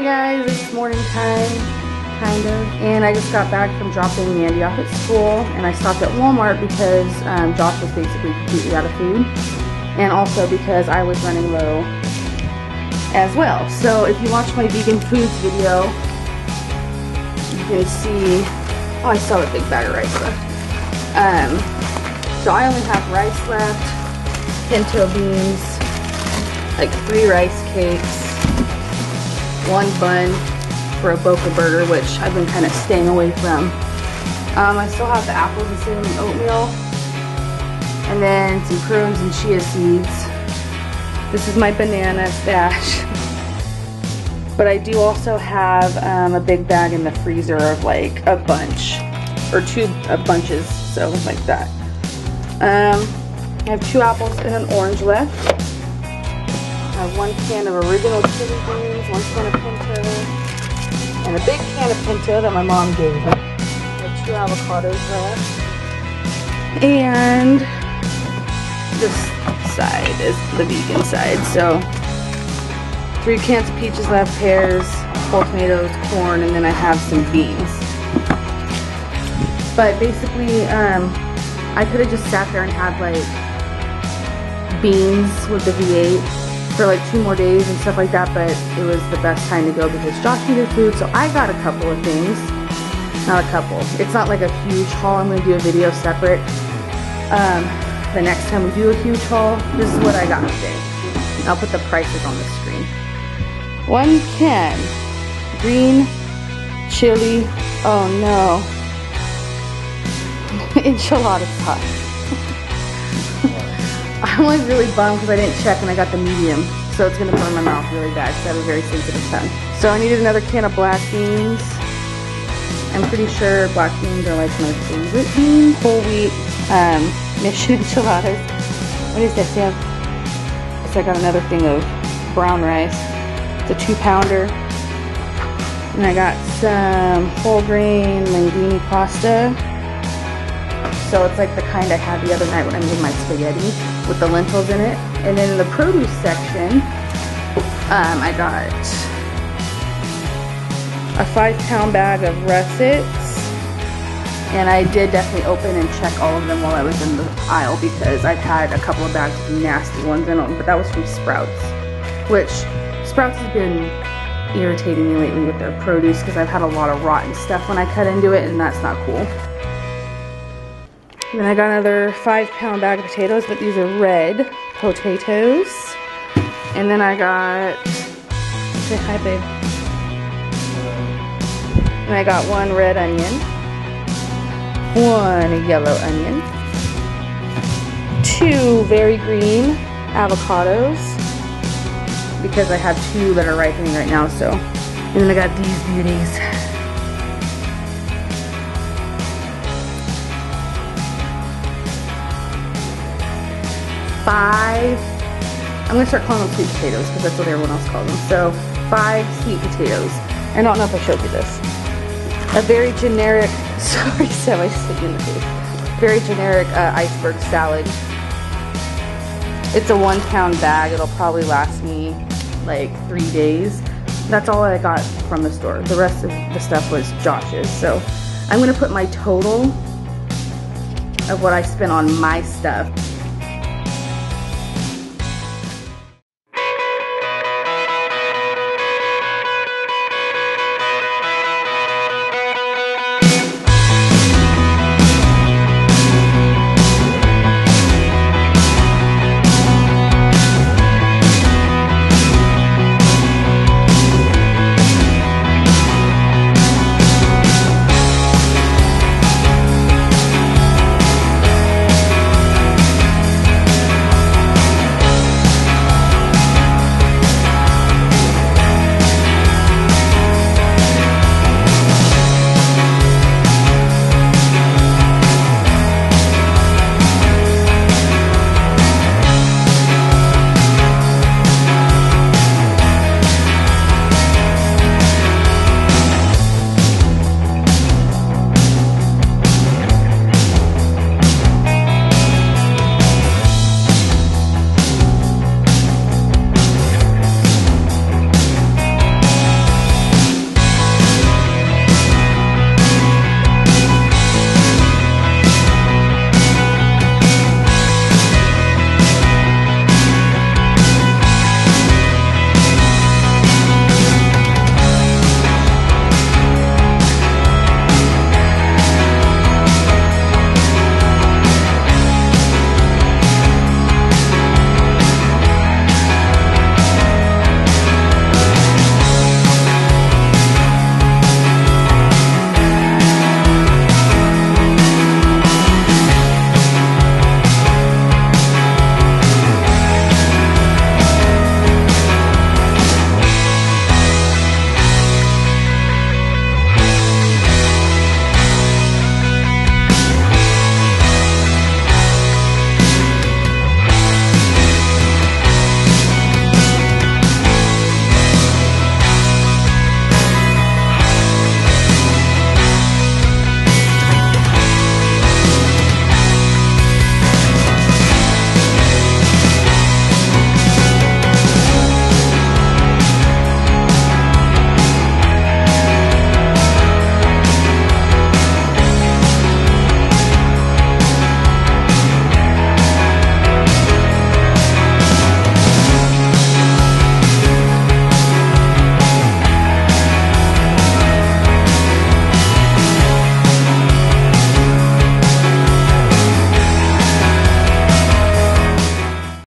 Hey guys, it's morning time, kind of, and I just got back from dropping Mandy off at school, and I stopped at Walmart because um, Josh was basically completely out of food, and also because I was running low as well. So if you watch my vegan foods video, you can see, oh I still have a big bag of rice left. Um, so I only have rice left, pinto beans, like three rice cakes, one bun for a Boca burger, which I've been kind of staying away from. Um, I still have the apples and cinnamon oatmeal, and then some prunes and chia seeds. This is my banana stash. but I do also have um, a big bag in the freezer of like a bunch, or two of bunches, so like that. Um, I have two apples and an orange left. One can of original chili beans, one can of pinto, and a big can of pinto that my mom gave me. Have two avocados left. And this side is the vegan side. So three cans of peaches left, pears, whole tomatoes, corn, and then I have some beans. But basically, um, I could have just sat there and had like beans with the V8 for like two more days and stuff like that, but it was the best time to go because Josh needed food, so I got a couple of things. Not a couple. It's not like a huge haul. I'm going to do a video separate. Um, the next time we do a huge haul, this is what I got today. I'll put the prices on the screen. One can green chili, oh no, enchilada sauce. I'm like really bummed because I didn't check and I got the medium. So it's gonna burn my mouth really bad because I have a very sensitive tongue. So I needed another can of black beans. I'm pretty sure black beans are like my favorite bean. Whole wheat, um, mission enchiladas. What is that, Sam? So I got another thing of brown rice. It's a two pounder. And I got some whole grain linguine pasta. So it's like the kind I had the other night when I made my spaghetti with the lentils in it. And then in the produce section, um, I got a five pound bag of russets. And I did definitely open and check all of them while I was in the aisle because I've had a couple of bags of nasty ones in them, but that was from Sprouts, which Sprouts has been irritating me lately with their produce because I've had a lot of rotten stuff when I cut into it and that's not cool. And then I got another five pound bag of potatoes, but these are red potatoes. And then I got, say hi babe. And I got one red onion, one yellow onion, two very green avocados, because I have two that are ripening right now, so. And then I got these beauties. Five, I'm gonna start calling them sweet potatoes because that's what everyone else calls them. So five sweet potatoes. I don't know if I showed you this. A very generic, sorry Sam, I just hit you in the face. Very generic uh, iceberg salad. It's a one pound bag. It'll probably last me like three days. That's all I got from the store. The rest of the stuff was Josh's. So I'm gonna put my total of what I spent on my stuff